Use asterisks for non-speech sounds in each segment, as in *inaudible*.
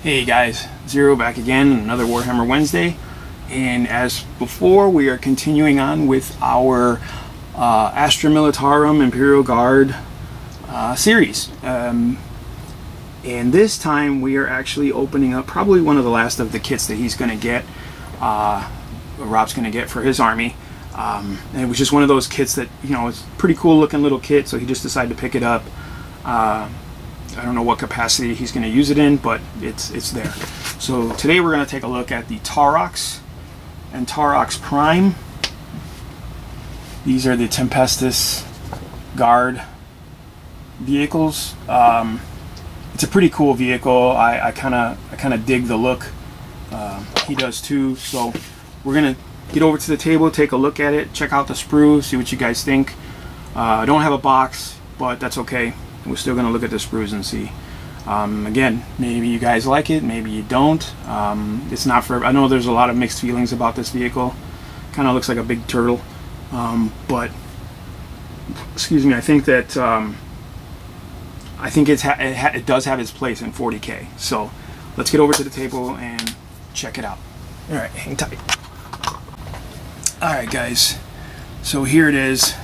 Hey guys, Zero back again, another Warhammer Wednesday. And as before, we are continuing on with our uh, Astra Militarum Imperial Guard uh, series. Um, and this time we are actually opening up probably one of the last of the kits that he's going to get, uh, Rob's going to get for his army. Um, and it was just one of those kits that, you know, it's pretty cool looking little kit, so he just decided to pick it up. Uh, I don't know what capacity he's going to use it in, but it's it's there. So today we're going to take a look at the Taurox and Taurox Prime. These are the Tempestus Guard vehicles. Um, it's a pretty cool vehicle. I kind of I kind of dig the look. Um, he does too. So we're gonna get over to the table, take a look at it, check out the sprue, see what you guys think. Uh, I don't have a box, but that's okay we're still going to look at the sprues and see. Um, again, maybe you guys like it, maybe you don't. Um, it's not for. I know there's a lot of mixed feelings about this vehicle. Kind of looks like a big turtle, um, but excuse me. I think that um, I think it's it, ha it does have its place in 40k. So let's get over to the table and check it out. All right, hang tight. All right, guys. So here it is.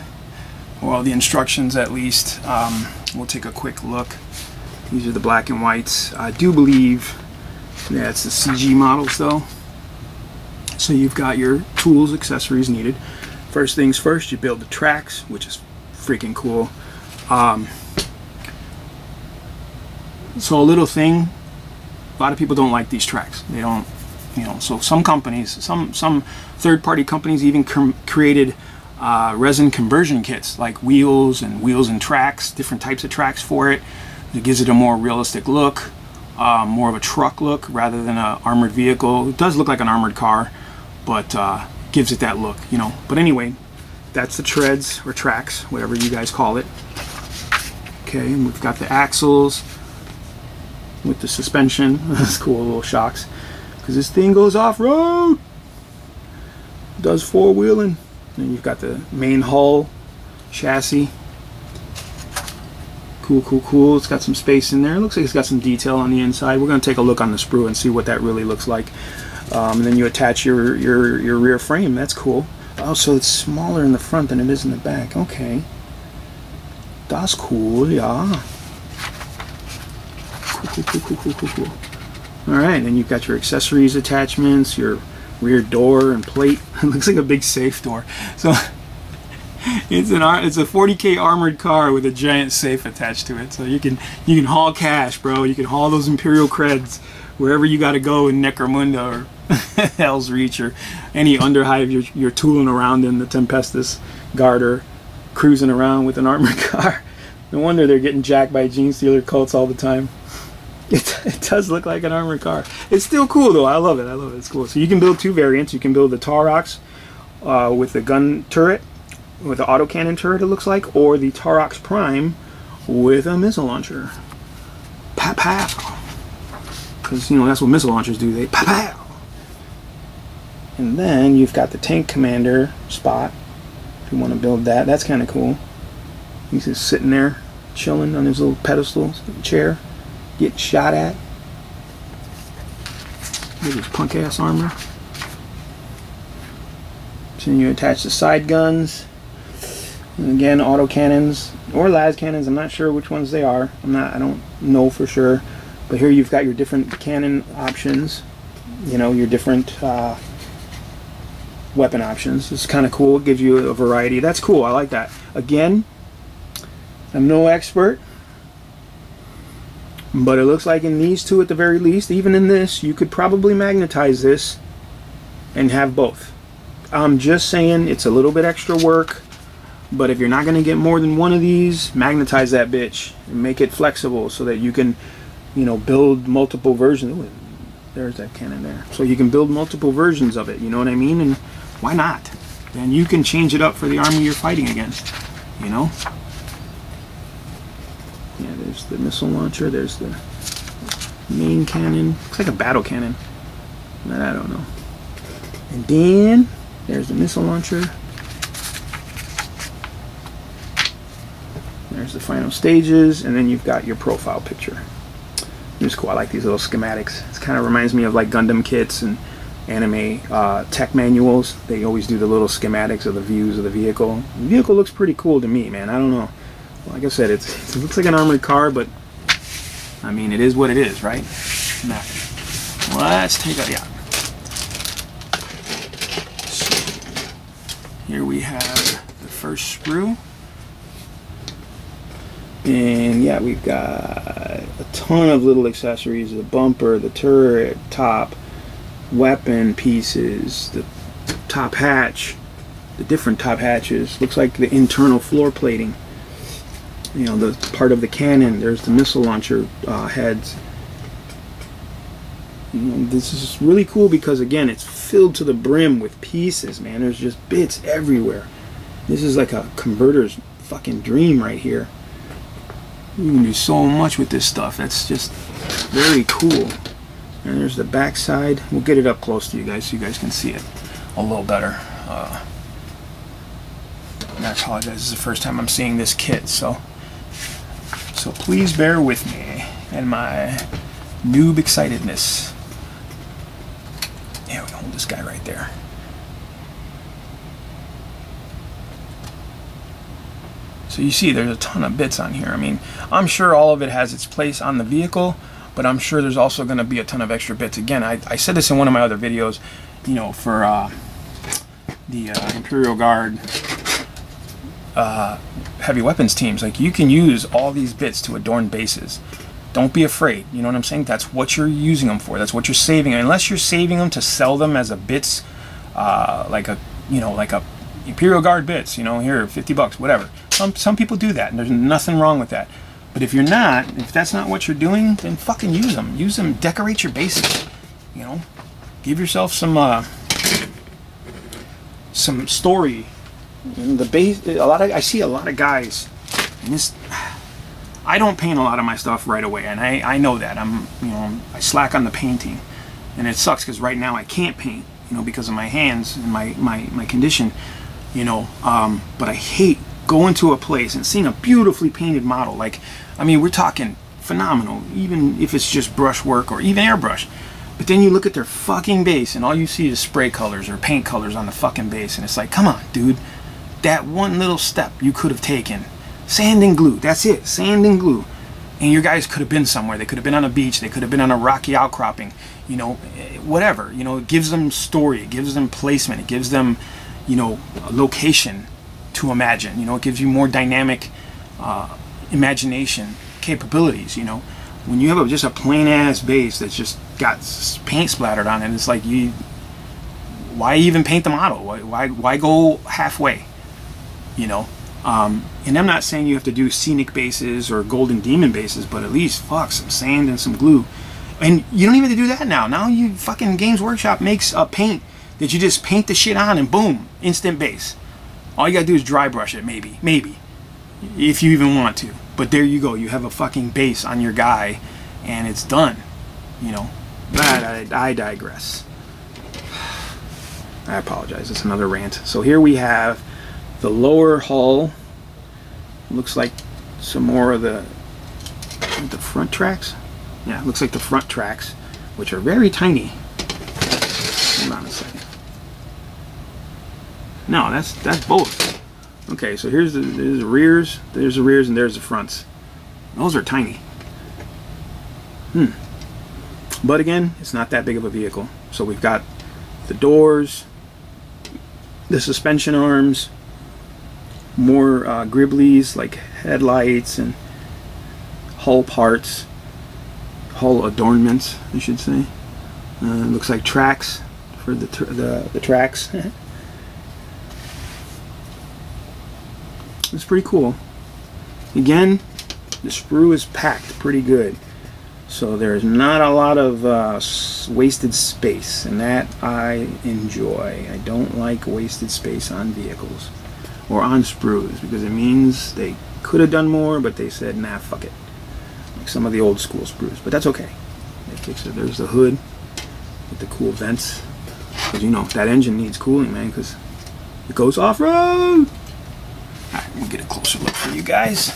Well, the instructions at least. Um, we'll take a quick look. These are the black and whites. I do believe that's the CG models though. So you've got your tools, accessories needed. First things first, you build the tracks, which is freaking cool. Um, so a little thing, a lot of people don't like these tracks. They don't, you know, so some companies, some, some third-party companies even created uh, resin conversion kits like wheels and wheels and tracks, different types of tracks for it. It gives it a more realistic look, uh, more of a truck look rather than an armored vehicle. It does look like an armored car, but uh, gives it that look, you know. But anyway, that's the treads or tracks, whatever you guys call it. Okay, and we've got the axles with the suspension. *laughs* That's cool, little shocks. Because this thing goes off-road. Does four-wheeling. Then you've got the main hull chassis. Cool, cool, cool. It's got some space in there. It looks like it's got some detail on the inside. We're going to take a look on the sprue and see what that really looks like. Um, and then you attach your, your, your rear frame. That's cool. Oh, so it's smaller in the front than it is in the back. Okay. That's cool, yeah. Cool, cool, cool, cool, cool, cool. All right, then you've got your accessories attachments, your rear door and plate. *laughs* it looks like a big safe door. So *laughs* it's an it's a 40k armored car with a giant safe attached to it. So you can you can haul cash, bro. You can haul those Imperial creds wherever you got to go in Necromunda or *laughs* Hell's Reach or any underhive you're, you're tooling around in the Tempestus Garter, cruising around with an armored car. No wonder they're getting jacked by Genestealer cults all the time. It, it does look like an armored car. It's still cool though. I love it. I love it. It's cool. So you can build two variants. You can build the Taurox uh, with the gun turret, with the autocannon turret it looks like, or the Taurox Prime with a missile launcher. Pow pow. Because, you know, that's what missile launchers do. They pow pow. And then you've got the tank commander spot. If you want to build that, that's kind of cool. He's just sitting there, chilling on his little pedestal chair getting shot at. At his punk ass armor. So you attach the side guns. And again, auto cannons or las cannons. I'm not sure which ones they are. I'm not. I don't know for sure. But here you've got your different cannon options. You know your different uh, weapon options. It's kind of cool. It gives you a variety. That's cool. I like that. Again, I'm no expert. But it looks like in these two at the very least, even in this, you could probably magnetize this and have both. I'm just saying it's a little bit extra work, but if you're not going to get more than one of these, magnetize that bitch and make it flexible so that you can, you know, build multiple versions. Ooh, there's that cannon there. So you can build multiple versions of it, you know what I mean? And why not? Then you can change it up for the army you're fighting against, you know? Yeah, there's the missile launcher. There's the main cannon. Looks like a battle cannon. But I don't know. And then there's the missile launcher. There's the final stages, and then you've got your profile picture. It's cool. I like these little schematics. It kind of reminds me of like Gundam kits and anime uh, tech manuals. They always do the little schematics of the views of the vehicle. The vehicle looks pretty cool to me, man. I don't know. Like I said, it looks like an armored car, but I mean, it is what it is, right? Now, let's take a yeah. So, here we have the first sprue. And yeah, we've got a ton of little accessories, the bumper, the turret, top, weapon pieces, the top hatch, the different top hatches. Looks like the internal floor plating. You know, the part of the cannon. There's the missile launcher uh, heads. This is really cool because again, it's filled to the brim with pieces, man. There's just bits everywhere. This is like a converter's fucking dream right here. You can do so much with this stuff. That's just very cool. And there's the back side. We'll get it up close to you guys so you guys can see it a little better. Uh, I apologize. This is the first time I'm seeing this kit, so so please bear with me and my noob excitedness. Yeah, we hold this guy right there. So you see there's a ton of bits on here. I mean, I'm sure all of it has its place on the vehicle, but I'm sure there's also going to be a ton of extra bits. Again, I, I said this in one of my other videos, you know, for uh, the uh, Imperial Guard uh, heavy weapons teams. Like, you can use all these bits to adorn bases. Don't be afraid. You know what I'm saying? That's what you're using them for. That's what you're saving. Unless you're saving them to sell them as a bits, uh, like a, you know, like a Imperial Guard bits, you know, here, 50 bucks, whatever. Some, some people do that, and there's nothing wrong with that. But if you're not, if that's not what you're doing, then fucking use them. Use them, decorate your bases. You know, give yourself some, uh, some story. The base, a lot of, I see a lot of guys, and this, I don't paint a lot of my stuff right away, and I, I know that. I'm, you know, I slack on the painting, and it sucks because right now I can't paint, you know, because of my hands and my, my, my condition, you know, um, but I hate going to a place and seeing a beautifully painted model like I mean we're talking phenomenal even if it's just brushwork or even airbrush but then you look at their fucking base and all you see is spray colors or paint colors on the fucking base and it's like come on dude that one little step you could have taken sand and glue that's it sand and glue and your guys could have been somewhere they could have been on a beach they could have been on a rocky outcropping you know whatever you know it gives them story it gives them placement it gives them you know location to imagine. You know, it gives you more dynamic uh, imagination capabilities. You know, when you have a, just a plain ass base that's just got paint splattered on it, it's like you. Why even paint the model? Why why, why go halfway? You know. Um, and I'm not saying you have to do scenic bases or golden demon bases, but at least fuck some sand and some glue. And you don't even have to do that now. Now you fucking Games Workshop makes a paint that you just paint the shit on and boom, instant base. All you gotta do is dry brush it, maybe, maybe, if you even want to. But there you go. You have a fucking base on your guy, and it's done. You know. But I, I digress. *sighs* I apologize. It's another rant. So here we have the lower hull. Looks like some more of the the front tracks. Yeah, looks like the front tracks, which are very tiny. Hold on a second. No, that's that's both. Okay, so here's the, there's the rears, there's the rears, and there's the fronts. Those are tiny. Hmm. But again, it's not that big of a vehicle. So we've got the doors, the suspension arms, more uh, gribblies like headlights and hull parts, hull adornments, I should say. Uh, looks like tracks for the, the, the tracks. *laughs* It's pretty cool. Again, the sprue is packed pretty good. So there's not a lot of uh, wasted space, and that I enjoy. I don't like wasted space on vehicles or on sprues because it means they could have done more, but they said, nah, fuck it. Like some of the old school sprues, but that's okay. They. There's the hood with the cool vents. Because you know, that engine needs cooling, man, because it goes off road. Alright, we'll get a closer look for you guys.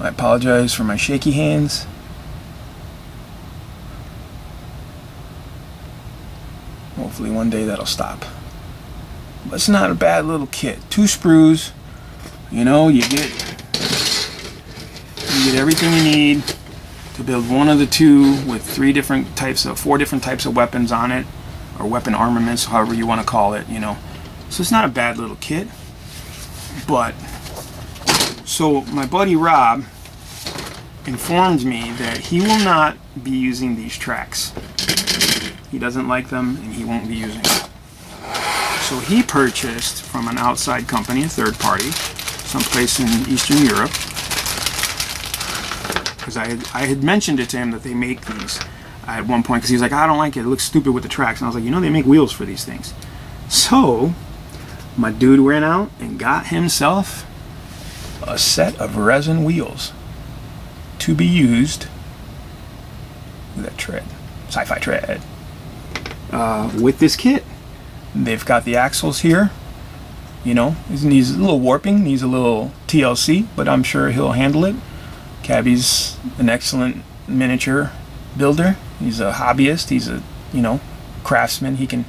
I apologize for my shaky hands. Hopefully one day that'll stop. But it's not a bad little kit. Two sprues. You know, you get you get everything you need to build one of the two with three different types of four different types of weapons on it or weapon armaments however you want to call it you know so it's not a bad little kit but so my buddy Rob informed me that he will not be using these tracks he doesn't like them and he won't be using them so he purchased from an outside company a third party someplace in Eastern Europe because I had, I had mentioned it to him that they make these at one point because he was like, I don't like it. It looks stupid with the tracks. And I was like, you know, they make wheels for these things. So my dude went out and got himself a set of resin wheels to be used with that tread, sci-fi tread, uh, with this kit. They've got the axles here. You know, it needs a little warping, needs a little TLC, but I'm sure he'll handle it. Cabbie's an excellent miniature builder. He's a hobbyist. He's a, you know, craftsman. He can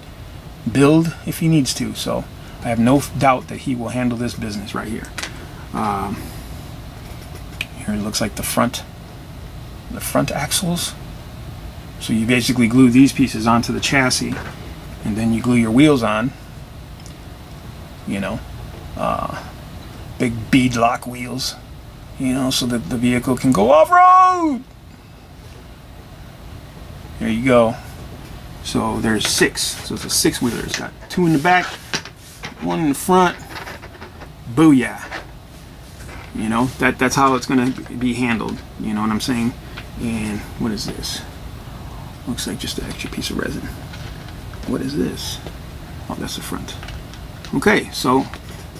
build if he needs to. So I have no doubt that he will handle this business right here. Um, here it looks like the front, the front axles. So you basically glue these pieces onto the chassis and then you glue your wheels on. You know, uh, big bead lock wheels you know, so that the vehicle can go off-road. There you go. So there's six. So it's a six-wheeler. It's got two in the back, one in the front. Booyah. You know, that that's how it's going to be handled. You know what I'm saying? And what is this? Looks like just an extra piece of resin. What is this? Oh, that's the front. Okay, so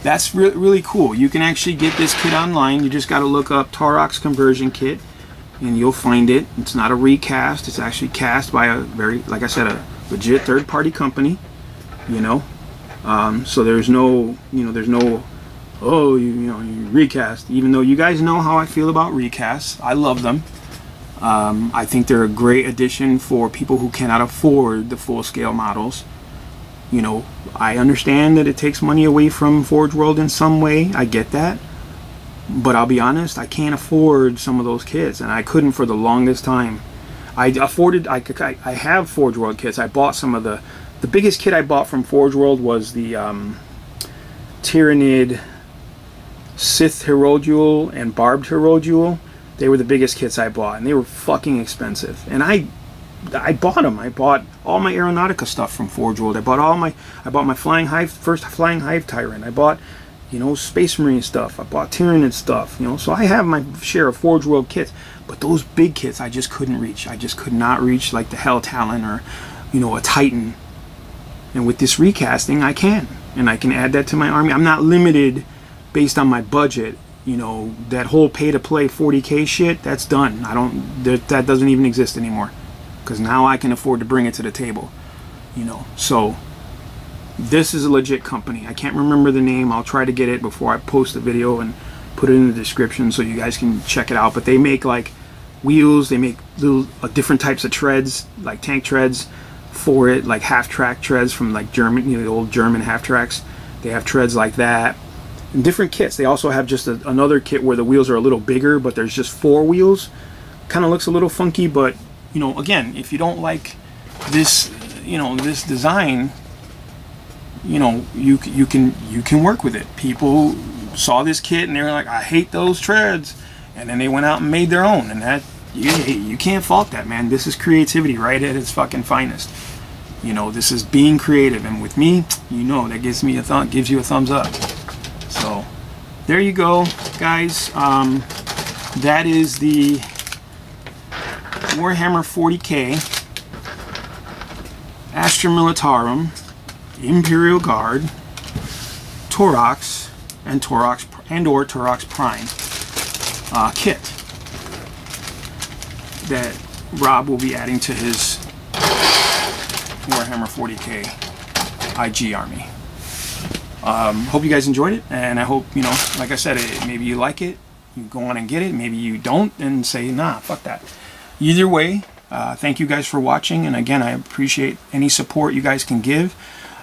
that's re really cool. You can actually get this kit online. You just got to look up Taurox conversion kit and you'll find it. It's not a recast. It's actually cast by a very, like I said, a legit third-party company, you know. Um, so there's no, you know, there's no, oh, you, you know, you recast. Even though you guys know how I feel about recasts. I love them. Um, I think they're a great addition for people who cannot afford the full-scale models you know, I understand that it takes money away from Forge World in some way. I get that. But I'll be honest, I can't afford some of those kits, and I couldn't for the longest time. I afforded, I, I, I have Forge World kits. I bought some of the, the biggest kit I bought from Forge World was the um, Tyranid Scythed Hierodule and Barbed Hierodule. They were the biggest kits I bought, and they were fucking expensive. And I I bought them. I bought all my Aeronautica stuff from Forge World. I bought all my, I bought my Flying Hive, first Flying Hive Tyrant. I bought, you know, Space Marine stuff. I bought Tyranid stuff, you know. So I have my share of Forge World kits. But those big kits I just couldn't reach. I just could not reach like the Hell Talon or, you know, a Titan. And with this recasting, I can. And I can add that to my army. I'm not limited based on my budget you know that whole pay to play 40k shit that's done. I don't that, that doesn't even exist anymore because now I can afford to bring it to the table you know? So this is a legit company. I can't remember the name. I'll try to get it before I post the video and put it in the description so you guys can check it out. But they make like wheels. They make little uh, different types of treads like tank treads for it like half track treads from like German you know the old German half tracks. They have treads like that and different kits they also have just a, another kit where the wheels are a little bigger but there's just four wheels kind of looks a little funky but you know, again, if you don't like this, you know, this design, you know, you you can you can work with it. People saw this kit and they were like, I hate those treads, and then they went out and made their own, and that you you can't fault that, man. This is creativity right at its fucking finest. You know, this is being creative, and with me, you know, that gives me a thumb, gives you a thumbs up. So, there you go, guys. Um, that is the Warhammer 40k, Astra Militarum, Imperial Guard, Taurox, and Taurox and or Taurox Prime uh, kit that Rob will be adding to his Warhammer 40k IG army. Um, hope you guys enjoyed it, and I hope you know, like I said, it, maybe you like it, you go on and get it. Maybe you don't and say, nah, fuck that. Either way, uh, thank you guys for watching. And again, I appreciate any support you guys can give.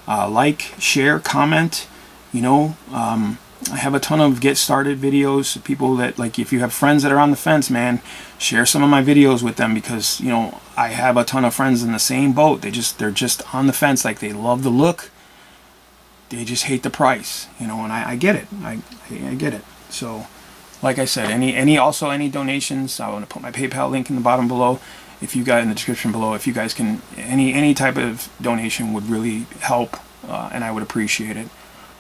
Uh, like, share, comment. You know, um, I have a ton of get started videos. People that like, if you have friends that are on the fence, man, share some of my videos with them because you know I have a ton of friends in the same boat. They just they're just on the fence. Like they love the look, they just hate the price. You know, and I, I get it. I I get it. So, like I said, any any also any donations, I want to put my PayPal link in the bottom below. If you got in the description below, if you guys can any any type of donation would really help, uh, and I would appreciate it.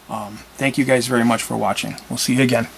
Um, thank you guys very much for watching. We'll see you again.